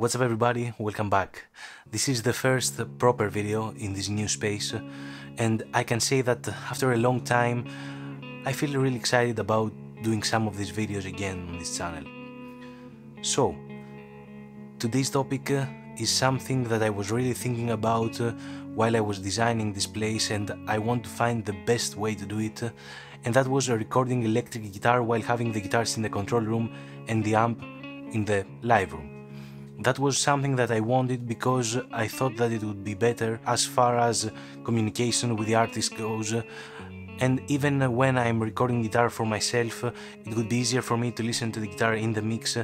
What's up everybody, welcome back. This is the first proper video in this new space and I can say that after a long time I feel really excited about doing some of these videos again on this channel. So, today's topic uh, is something that I was really thinking about uh, while I was designing this place and I want to find the best way to do it uh, and that was recording electric guitar while having the guitars in the control room and the amp in the live room. That was something that I wanted because I thought that it would be better as far as communication with the artist goes and even when I'm recording guitar for myself it would be easier for me to listen to the guitar in the mix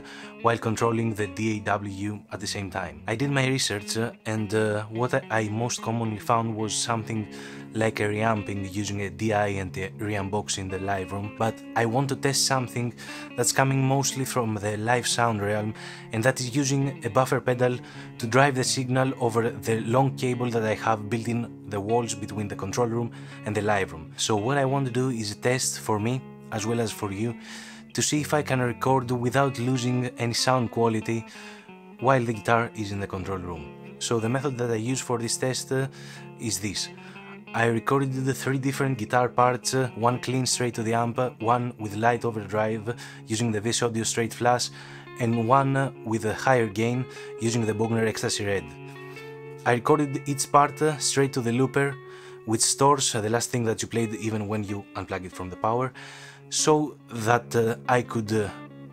while controlling the DAW at the same time. I did my research and uh, what I most commonly found was something like a reamping using a DI and a reamp box in the live room, but I want to test something that's coming mostly from the live sound realm and that is using a buffer pedal to drive the signal over the long cable that I have built in the walls between the control room and the live room. So what I want to do is a test for me as well as for you to see if I can record without losing any sound quality while the guitar is in the control room. So the method that I use for this test uh, is this. I recorded the three different guitar parts, uh, one clean straight to the amp, one with light overdrive using the VS Audio Straight Flush, and one with a higher gain using the Bogner Ecstasy Red. I recorded each part uh, straight to the looper, which stores uh, the last thing that you played even when you unplug it from the power, so that uh, I could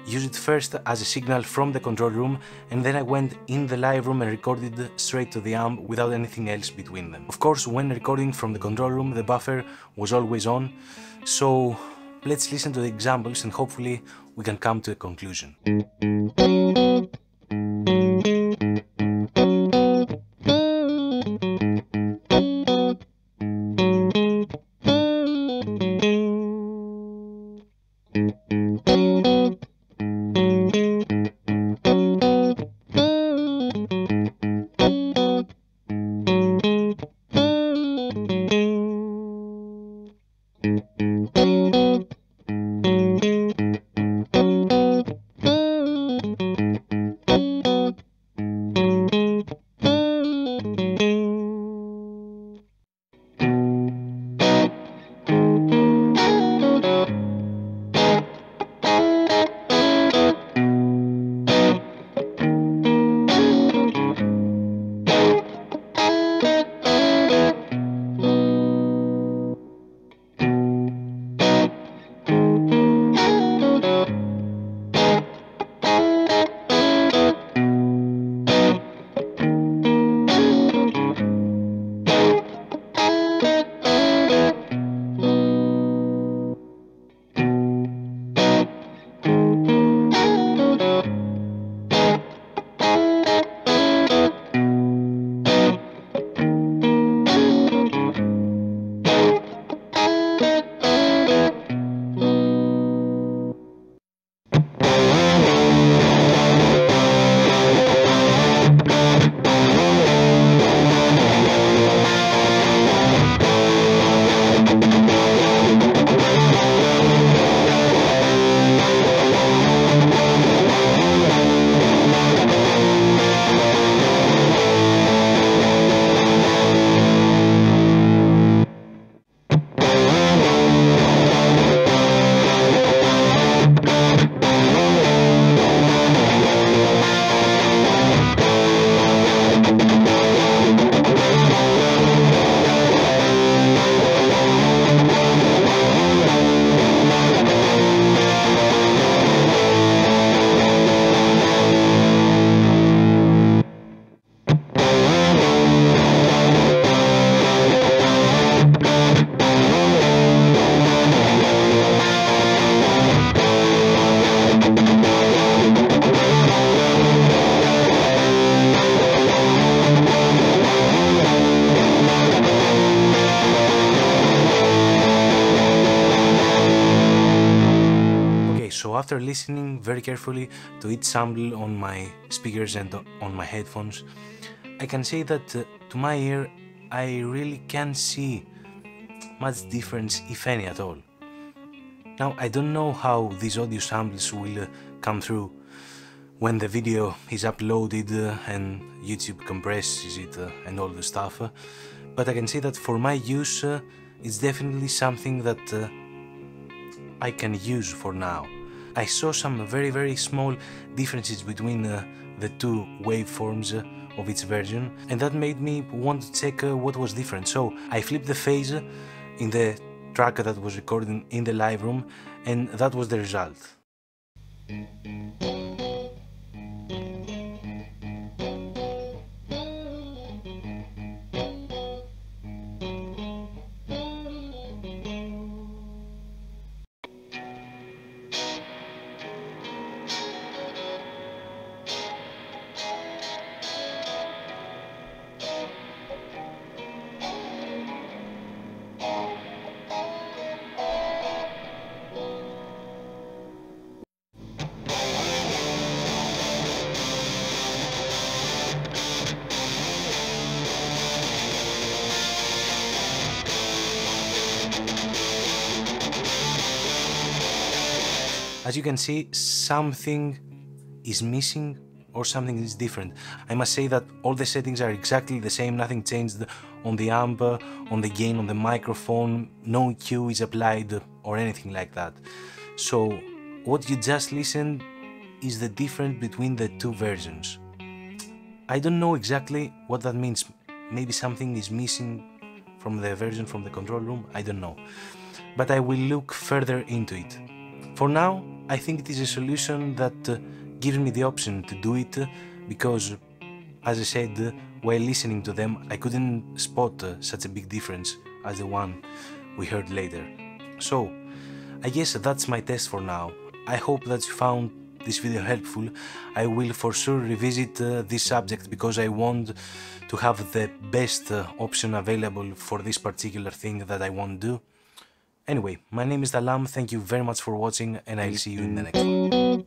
use it first as a signal from the control room and then I went in the live room and recorded straight to the amp without anything else between them. Of course when recording from the control room the buffer was always on so let's listen to the examples and hopefully we can come to a conclusion. So after listening very carefully to each sample on my speakers and on my headphones, I can say that uh, to my ear I really can't see much difference if any at all. Now I don't know how these audio samples will uh, come through when the video is uploaded uh, and YouTube compresses it uh, and all the stuff. Uh, but I can say that for my use, uh, it's definitely something that I can use for now. I saw some very very small differences between uh, the two waveforms uh, of each version and that made me want to check uh, what was different. So I flipped the phase in the track that was recorded in the live room and that was the result. As you can see, something is missing or something is different. I must say that all the settings are exactly the same, nothing changed on the amp, on the gain, on the microphone, no EQ is applied or anything like that. So what you just listened is the difference between the two versions. I don't know exactly what that means. Maybe something is missing from the version from the control room, I don't know. But I will look further into it. For now, I think it is a solution that uh, gives me the option to do it uh, because, as I said, uh, while listening to them, I couldn't spot such a big difference as the one we heard later. So, I guess that's my test for now. I hope that you found this video helpful. I will for sure revisit uh, this subject because I want to have the best uh, option available for this particular thing that I want to do. Anyway, my name is Talam, thank you very much for watching and I'll see you in the next one.